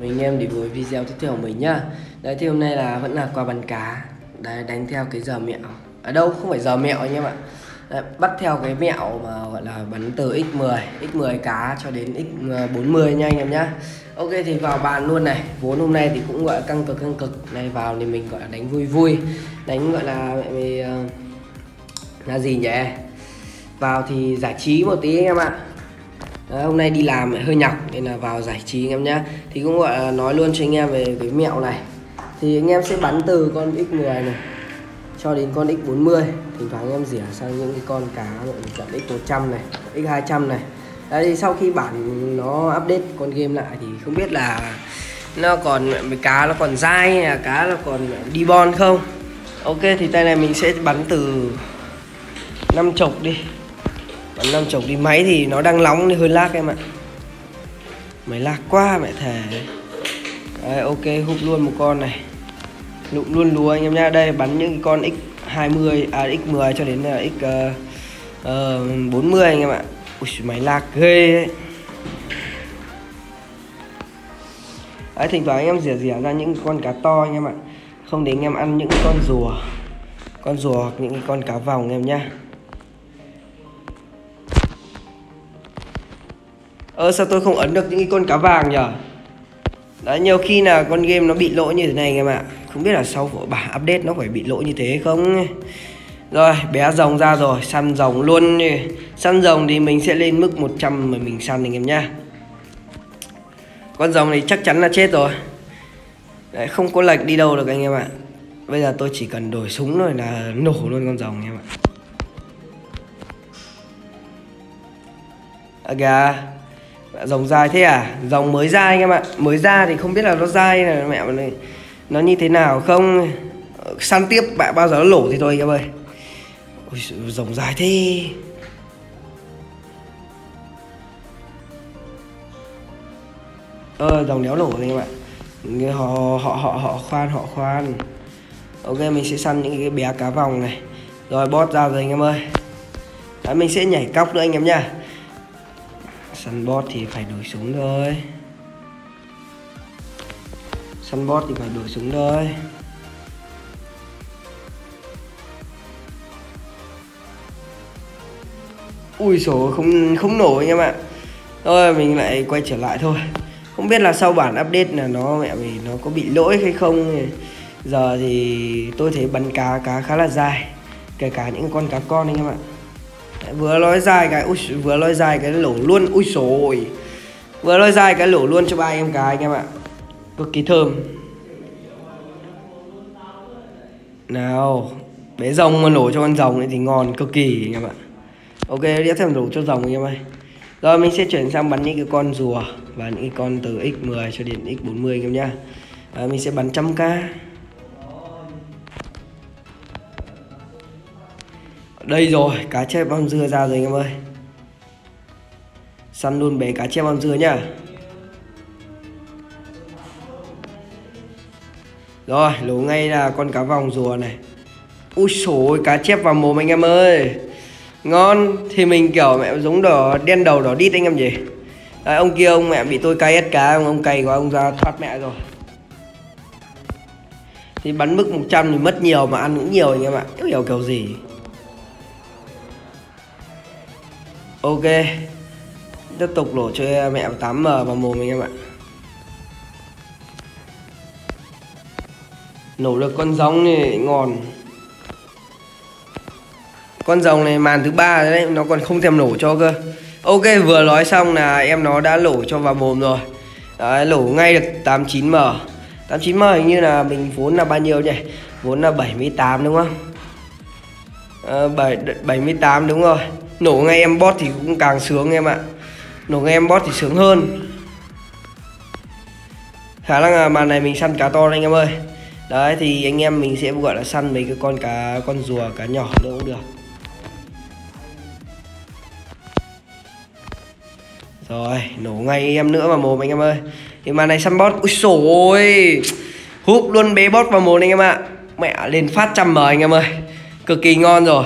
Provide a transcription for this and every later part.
mình em đến với video tiếp theo của mình nhá. Đấy thì hôm nay là vẫn là qua bắn cá. Đấy đánh theo cái giờ mẹo. Ở đâu không phải giờ mẹo anh em ạ. Đấy, bắt theo cái mẹo mà gọi là bắn từ x10 x10 cá cho đến x40 nha anh em nhá. Ok thì vào bàn luôn này. Vốn hôm nay thì cũng gọi là căng cực căng cực. Này vào thì mình gọi là đánh vui vui. Đánh gọi là mẹ mày, uh, là gì nhỉ? Vào thì giải trí một tí anh em ạ. Đấy, hôm nay đi làm hơi nhọc nên là vào giải trí anh em nhé thì cũng gọi là nói luôn cho anh em về cái mẹo này. Thì anh em sẽ bắn từ con x10 này cho đến con x40 thỉnh thoảng anh em rỉa sang những cái con cá dạng x100 này x200 này. Đấy thì sau khi bản nó update con game lại thì không biết là nó còn mấy cá nó còn dai hay là cá nó còn đi bon không? Ok thì tay này mình sẽ bắn từ năm chục đi bắn năm chục đi máy thì nó đang nóng nên hơi lag em ạ. Máy lag quá mẹ thề. Đấy, ok hút luôn một con này. Lụm luôn lúa anh em nhá. Đây bắn những con x 20 à x 10 cho đến là x uh, uh, 40 anh em ạ. Ui, máy lag ghê ấy. Đấy, thỉnh thoảng anh em rỉa rỉa ra những con cá to anh em ạ. Không để anh em ăn những con rùa. Con rùa hoặc những con cá vòng anh em nhá. Ơ sao tôi không ấn được những cái con cá vàng nhở? Đấy, nhiều khi là con game nó bị lỗi như thế này anh em ạ. Không biết là sau bản update nó phải bị lỗi như thế không? Rồi, bé rồng ra rồi, Săn rồng luôn. Săn rồng thì mình sẽ lên mức 100 mà mình săn anh em nhá. Con rồng này chắc chắn là chết rồi. Đấy, không có lệch đi đâu được anh em ạ. Bây giờ tôi chỉ cần đổi súng rồi là nổ luôn con rồng anh em ạ. Aga. Dạ, dòng dài thế à? dòng mới ra anh em ạ. Mới ra thì không biết là nó dai là mẹ này Nó như thế nào không? Ờ, săn tiếp bạn bao giờ nó lổ thì thôi anh em ơi. Ôi, dòng dài thế. Ờ dòng đéo lổ anh em ạ. Họ họ họ họ khoan họ khoan. Ok mình sẽ săn những cái bé cá vòng này. Rồi bót ra rồi anh em ơi. Đấy, mình sẽ nhảy cóc nữa anh em nha. Sunbot thì phải đổi súng thôi. Sunbot thì phải đổi súng thôi. Ui số không không nổ anh em ạ. Thôi, mình lại quay trở lại thôi. Không biết là sau bản update là nó, mẹ, vì nó có bị lỗi hay không giờ thì tôi thấy bắn cá cá khá là dài kể cả những con cá con anh em ạ vừa nói dài cái ui, vừa nói dài cái lỗ luôn. Ui rồi vừa nói dài cái lỗ luôn cho ba em cái anh em ạ. Cực kỳ thơm. Nào bé rồng mà nổ cho con rồng ấy thì ngon cực kỳ anh em ạ. Ok tiếp theo nổ cho rồng anh em ơi. Rồi mình sẽ chuyển sang bắn những cái con rùa và những cái con từ x10 cho đến x40 anh em nhá. À, mình sẽ bắn trăm k Đây rồi, cá chép băm dưa ra rồi anh em ơi. Săn luôn bé cá chép băm dưa nhá. Rồi, lố ngay là con cá vòng rùa này. Ui xối, cá chép vào mồm anh em ơi. Ngon, thì mình kiểu mẹ giống đỏ đen đầu đỏ đít anh em gì Đấy, ông kia ông mẹ bị tôi cay ép cá, ông, ông cay của ông ra thoát mẹ rồi. Thì bắn mức 100 thì mất nhiều mà ăn cũng nhiều anh em ạ. Không hiểu kiểu gì? Ok. Tiếp tục đổ cho mẹ 8M vào mồm anh em ạ. Nổ được con giống này ngon. Con rồng này màn thứ ba đấy Nó còn không thèm nổ cho cơ. Ok vừa nói xong là em nó đã lổ cho vào mồm rồi. Đấy lổ ngay được 89M 89M hình như là mình vốn là bao nhiêu nhỉ? Vốn là 78 đúng không? À, 7, 78 đúng rồi nổ ngay em bot thì cũng càng sướng em ạ. Nổ ngay em bot thì sướng hơn. Khả năng là màn này mình săn cá to anh em ơi. Đấy, thì anh em mình sẽ gọi là săn mấy cái con cá, con rùa, cá nhỏ nữa cũng được. Rồi, nổ ngay em nữa vào mồm anh em ơi. Thì màn này săn bot, ui sồi húp luôn bé bot vào mồm anh em ạ. Mẹ, lên phát trăm mờ anh em ơi. Cực kỳ ngon rồi.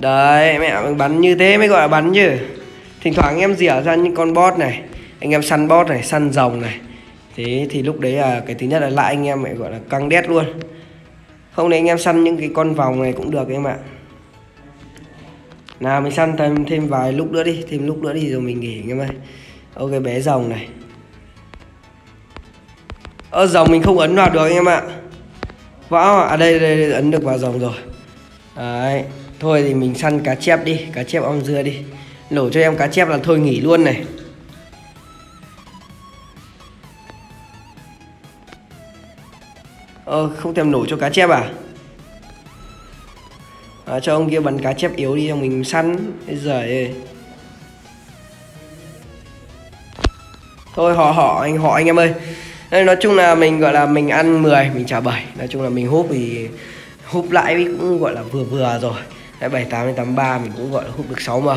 Đấy mẹ bắn như thế mới gọi là bắn chứ. Thỉnh thoảng em rỉa ra những con bot này Anh em săn bot này, săn rồng này. Thế thì lúc đấy là cái thứ nhất là lại anh em lại gọi là căng đét luôn. Không thì anh em săn những cái con vòng này cũng được em ạ. Nào mình săn thêm thêm vài lúc nữa đi thêm lúc nữa đi rồi mình nghỉ anh em ơi. Ok bé rồng này. Ơ rồng mình không ấn vào được anh em ạ. Võ à đây, đây, đây ấn được vào rồng rồi đấy thôi thì mình săn cá chép đi cá chép ong dưa đi. Nổ cho em cá chép là thôi nghỉ luôn này. Ờ, không thèm nổ cho cá chép à? à cho ông kia bắn cá chép yếu đi cho mình săn. Bây giờ ơi. Thôi họ họ anh họ anh em ơi. Nói chung là mình gọi là mình ăn 10 mình trả 7 nói chung là mình hút thì hút lại cũng gọi là vừa vừa rồi. Đấy 78 83 mình cũng gọi là hút được 6 m.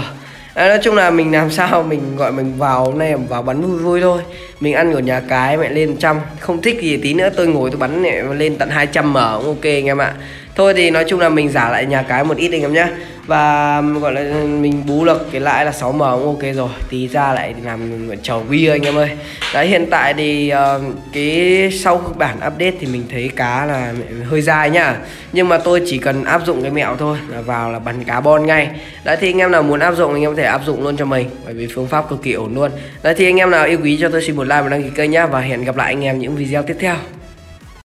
À, nói chung là mình làm sao mình gọi mình vào hôm nay vào bắn vui vui thôi. Mình ăn ở nhà cái mẹ lên trăm không thích gì tí nữa tôi ngồi tôi bắn lên tận 200 m cũng ok anh em ạ thôi thì nói chung là mình giả lại nhà cái một ít anh em nhé và gọi là mình bú được cái lãi là 6 m cũng ok rồi. Tí ra lại làm chầu bia anh em ơi. Đấy hiện tại thì uh, cái sau bản update thì mình thấy cá là hơi dài nhá. Nhưng mà tôi chỉ cần áp dụng cái mẹo thôi là vào là bắn cá bon ngay. Đấy thì anh em nào muốn áp dụng anh em có thể áp dụng luôn cho mình bởi vì phương pháp cực kỳ ổn luôn. Đấy thì anh em nào yêu quý cho tôi xin một like và đăng ký kênh nhá. Và hẹn gặp lại anh em những video tiếp theo.